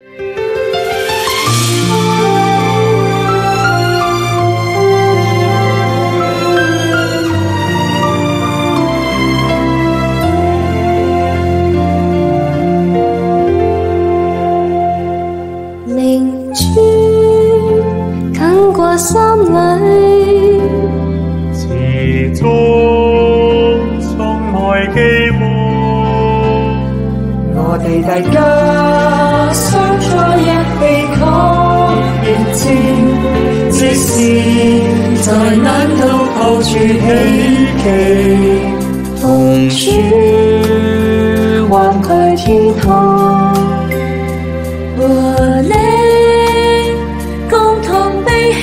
明珠近过三里，始终充满希望。我哋大家 情，即使在难都抱住希冀，同处挽佢天堂。和你共同悲喜，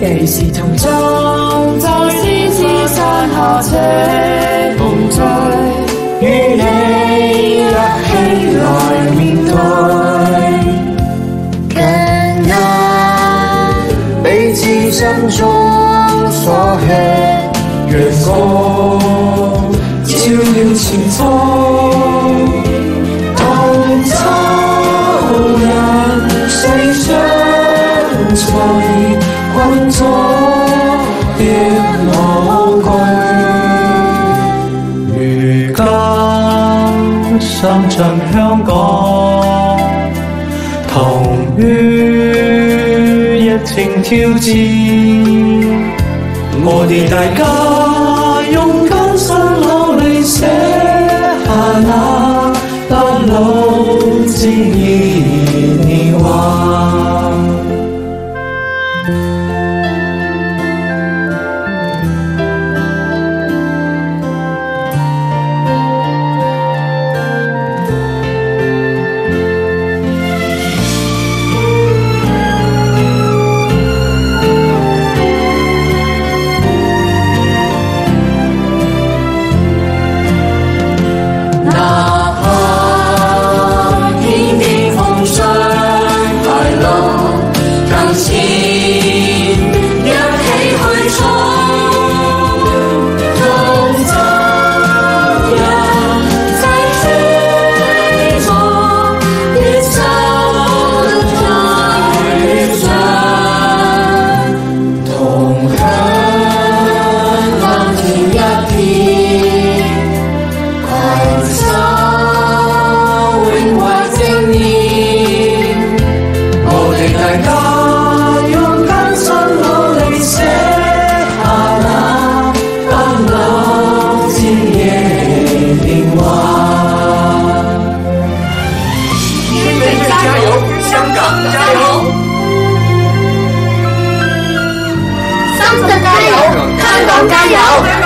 既是同葬在獅子山下這共聚，心中所吃，陽光照耀前方。同舟人世相隨，困咗的無懼。如今心像香港，同於疫情挑战，我哋大家用艰辛努力写下那不老之年华。Jesus. 油，香港加油！